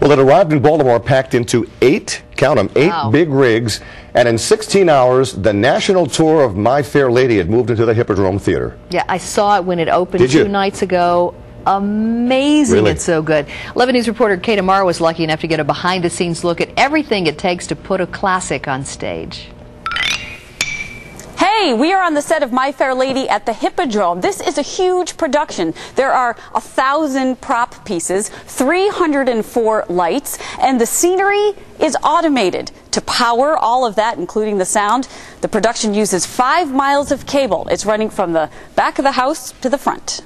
Well, it arrived in Baltimore packed into eight, count them, eight Wow. big rigs. And in 16 hours, the national tour of My Fair Lady had moved into the Hippodrome Theater. Yeah, I saw it when it opened Did you? two nights ago. Amazing. Really? It's so good. 11 News reporter Kate Amara was lucky enough to get a behind the scenes look at everything it takes to put a classic on stage. Hey, we are on the set of My Fair Lady at the Hippodrome. This is a huge production. There are a thousand prop pieces, 304 lights, and the scenery is automated. To power all of that, including the sound, the production uses five miles of cable. It's running from the back of the house to the front.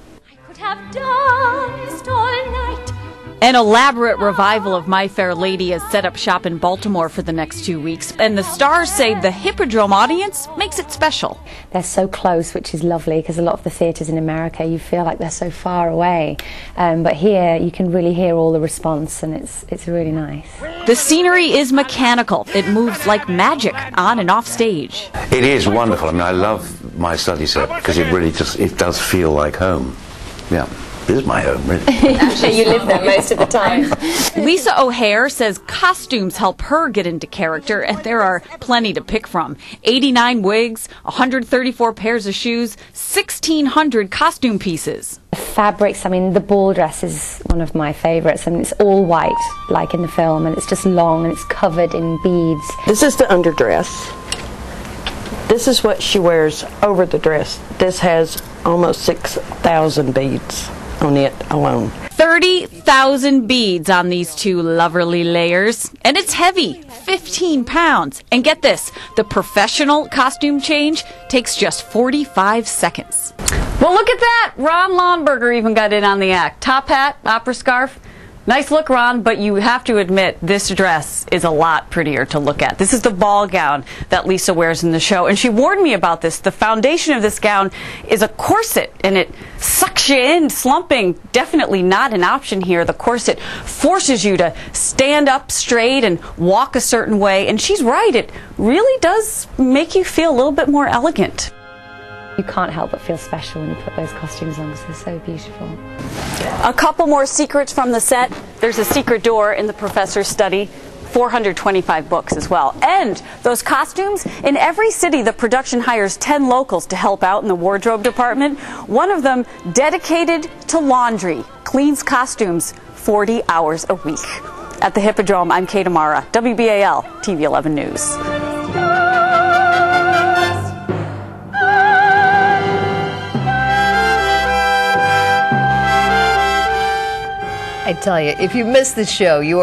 An elaborate revival of My Fair Lady has set up shop in Baltimore for the next two weeks, and the stars say the Hippodrome audience makes it special. they're so close, which is lovely because a lot of the theatres in America you feel like they're so far away, um, but here you can really hear all the response, and it's it's really nice. The scenery is mechanical. It moves like magic on and off stage. It is wonderful. I mean, I love my study set because it really just it does feel like home. Yeah, this is my home, really. you live there most of the time. Lisa O'Hare says costumes help her get into character, and there are plenty to pick from 89 wigs, 134 pairs of shoes, 1,600 costume pieces. Fabrics, I mean, the ball dress is one of my favourites, and it's all white, like in the film, and it's just long and it's covered in beads. This is the underdress. This is what she wears over the dress. This has almost 6,000 beads on it alone. 30,000 beads on these two loverly layers. And it's heavy 15 pounds. And get this the professional costume change takes just 45 seconds. Well, look at that. Ron Lomberger even got in on the act. Top hat, opera scarf. Nice look, Ron, but you have to admit this dress is a lot prettier to look at. This is the ball gown that Lisa wears in the show, and she warned me about this. The foundation of this gown is a corset, and it sucks you in. Slumping, definitely not an option here. The corset forces you to stand up straight and walk a certain way, and she's right. It really does make you feel a little bit more elegant. You can't help but feel special when you put those costumes on because they're so beautiful. A couple more secrets from the set. There's a secret door in the professor's study. 425 books as well. And those costumes, in every city, the production hires 10 locals to help out in the wardrobe department. One of them dedicated to laundry, cleans costumes 40 hours a week. At the Hippodrome, I'm Kate Amara, WBAL TV 11 News. I tell you, if you miss the show, you are